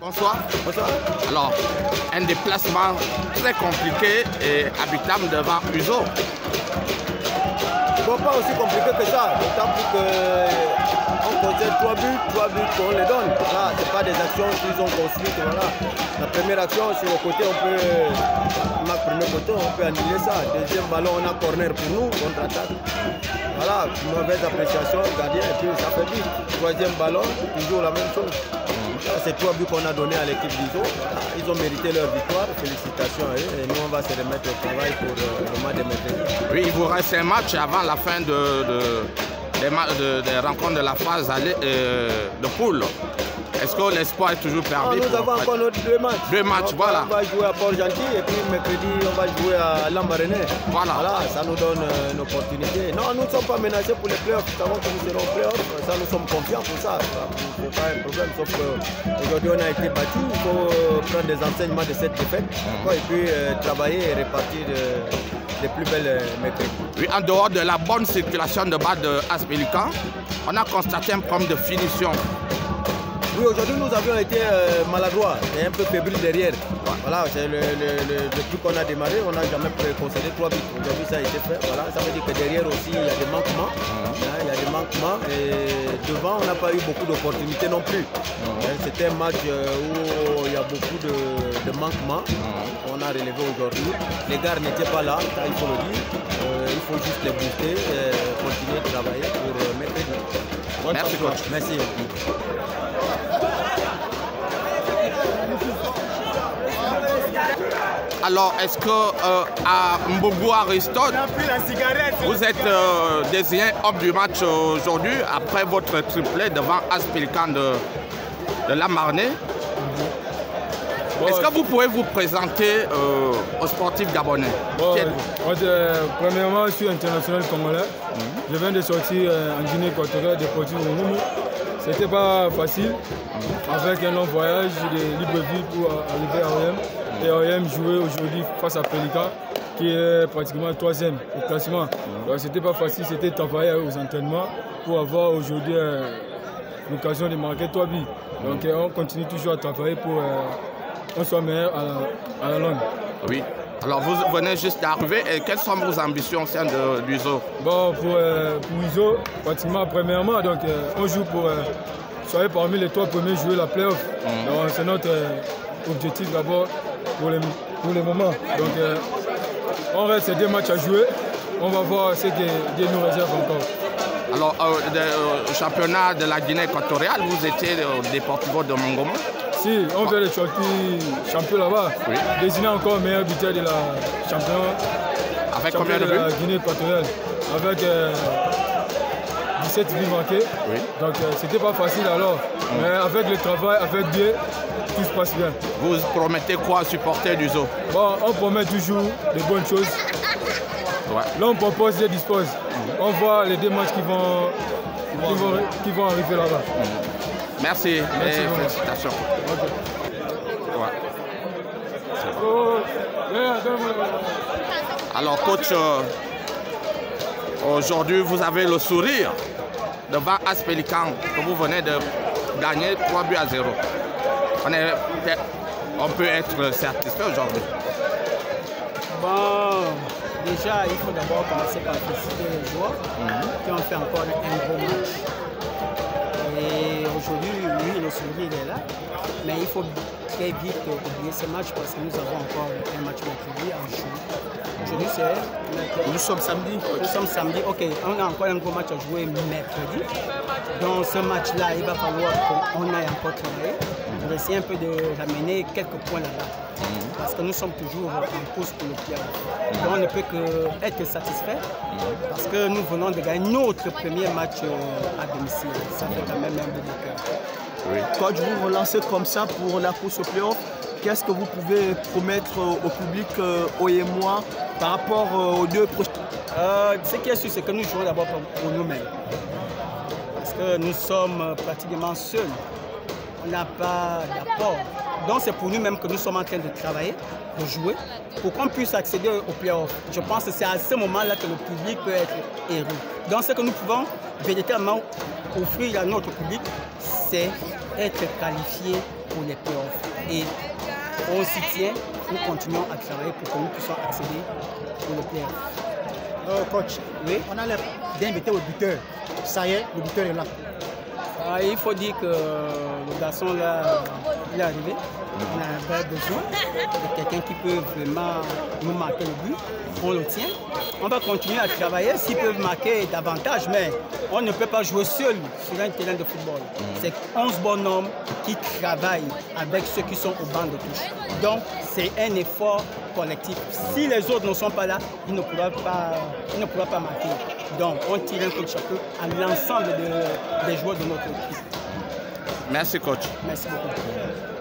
Bonsoir. Bonsoir. Alors, un déplacement très compliqué et habitable devant Uzo. Bon, pas aussi compliqué que ça, d'autant plus qu'on concerne trois buts, trois buts qu'on les donne. Voilà, ce pas des actions qu'ils ont construites. Voilà. La première action, sur le côté, on peut, a premier côté, on peut annuler ça. Deuxième ballon, on a corner pour nous, contre-attaque. Voilà, mauvaise appréciation, gardien, et puis ça fait but. Troisième ballon, toujours la même chose. C'est trois buts qu'on a donné à l'équipe d'Iso. Ils ont mérité leur victoire. Félicitations à eux. Et nous, on va se remettre au travail pour euh, le match de mercredi. Oui, il vous reste un match avant la fin de, de- des, rencontres de la phase euh, de poule. Est-ce que l'espoir est toujours Ah, perdu nous pour- avons encore notre deux matchs. Deux matchs, on, voilà. On va jouer à Port-Gentil et puis mercredi, on va jouer à Lambaréné. Voilà. ça nous donne euh, une opportunité. Non, nous ne sommes pas menacés pour les playoffs. Nous savons que nous serons playoffs. Ça, nous sommes confiants pour ça. Ce n'est pas un problème. Sauf qu'aujourd'hui, on a été battu. Il faut euh, prendre des enseignements de cette défaite Mhm. et puis euh, travailler et répartir euh, les plus belles euh, mercredis. Oui, en dehors de la bonne circulation de bas de Aspélican, on a constaté un problème de finition. Oui, aujourd'hui nous avions été euh, maladroits et un peu fébriles derrière. Voilà, c'est le, le, le- depuis qu'on a démarré, on n'a jamais concédé trois buts. Aujourd'hui ça a été fait. Voilà, ça veut dire que derrière aussi il y a des manquements. Hein, il y a des manquements et devant on n'a pas eu beaucoup d'opportunités non plus. Hein, C'était un match euh, où il y a beaucoup de, de manquements qu'on a relevé aujourd'hui. Les gars n'étaient pas là, ça, il faut le dire. Euh, il faut juste les booster et continuer de travailler pour euh, mettre Merci, coach. Merci. Alors, est-ce que euh, à Mbogo Aristote, vous êtes euh, désigné homme du match aujourd'hui après votre triplé devant Aspilican de, de la Marnée Est-ce que vous pouvez vous présenter euh, aux sportifs gabonais Bon, moi, euh, premièrement, je suis international congolais. Je viens de sortir euh, en Guinée équatoriale de Porto Noumou. C'était pas facile. Avec un long voyage de Libreville pour arriver à OM. Et OM jouer aujourd'hui face à Pelican, qui est pratiquement troisième au classement. Donc c'était pas facile, c'était travailler aux entraînements pour avoir aujourd'hui l'occasion de marquer trois buts. Donc euh, on continue toujours à travailler pour qu'on soit meilleur à la, à la longue. Oui. Alors, vous venez juste d'arriver. Et quelles sont vos ambitions au sein de l'USO Bon, pour, euh, pour Iso, pratiquement premièrement, donc euh, on joue pour euh, soyez parmi les trois premiers jouer la playoff. Donc c'est notre euh, objectif d'abord pour les moments. Donc on reste deux matchs à jouer. On va voir ce que Dieu nous réserve encore. Alors, au championnat de la Guinée équatoriale, vous étiez au Deportivo de Mongomo? Si on veut le champion, champion là-bas, Oui. désigner encore meilleur buteur de la champion, Avec champion combien de de la buts Guinée équatoriale. Avec euh, 17 buts marqués. Oui. Donc euh, c'était pas facile alors. Mais avec le travail, avec Dieu, tout se passe bien. Vous promettez quoi supporter l'USO Bon, on promet toujours de bonnes choses. Ouais. Là, on propose, Dieu dispose. On voit les deux matchs qui vont, qui vont, qui vont arriver là-bas. Merci, Merci et félicitations. Ouais. Alors, coach, euh, aujourd'hui, vous avez le sourire devant Aspelican que vous venez de gagner 3 buts à 0. On, est- on peut être satisfait aujourd'hui. Bon, déjà, il faut d'abord commencer par féliciter les joueurs qui ont fait encore un gros match. Et le sourire il est là, mais il faut très vite oublier ce match parce que nous avons encore un match mercredi à jouer. Aujourd'hui, c'est. Nous sommes samedi. Nous sommes samedi. Ok, on a encore un gros match à jouer mercredi. Dans ce match-là, il va falloir qu'on aille encore travailler pour essayer un peu de ramener quelques points là-bas. Parce que nous sommes toujours en course pour le pied. Donc on ne peut que être satisfait parce que nous venons de gagner notre premier match euh, à domicile. Ça fait quand même un bout de cœur. Coach, vous vous lancez comme ça pour la course au playoff. Qu'est-ce que vous pouvez promettre euh, au public, euh, au et moi, par rapport euh, aux deux prochains? Euh, ce qui est sûr, c'est que nous jouons d'abord pour, nous-mêmes. Parce que nous sommes euh, pratiquement seuls. On n'a pas d'apport. Donc c'est pour nous-mêmes que nous sommes en train de travailler, de jouer, pour qu'on puisse accéder au playoff. Je pense que c'est à ce moment-là que le public peut être héros. Donc ce que nous pouvons véritablement offrir à notre public, c'est être qualifié pour les playoffs. Et on s'y tient, nous continuons à travailler pour que nous puissions accéder pour le playoff. Euh, coach, Oui. on a l'air d'inviter au buteur. Ça y est, le buteur est là. Ah, il faut dire que le garçon là, il est arrivé. On a un vrai besoin de quelqu'un qui peut vraiment nous marquer le but. On le tient. On va continuer à travailler s'ils peuvent marquer davantage, mais on ne peut pas jouer seul sur un terrain de football. C'est 11 bonhommes qui travaillent avec ceux qui sont au banc de touche. Donc, c'est un effort collectif. Si les autres ne sont pas là, ils ne pourront pas, ils ne pourront pas marquer. Donc, on tire un coup de chapeau à l'ensemble de- des joueurs de notre équipe. Merci coach. Merci beaucoup.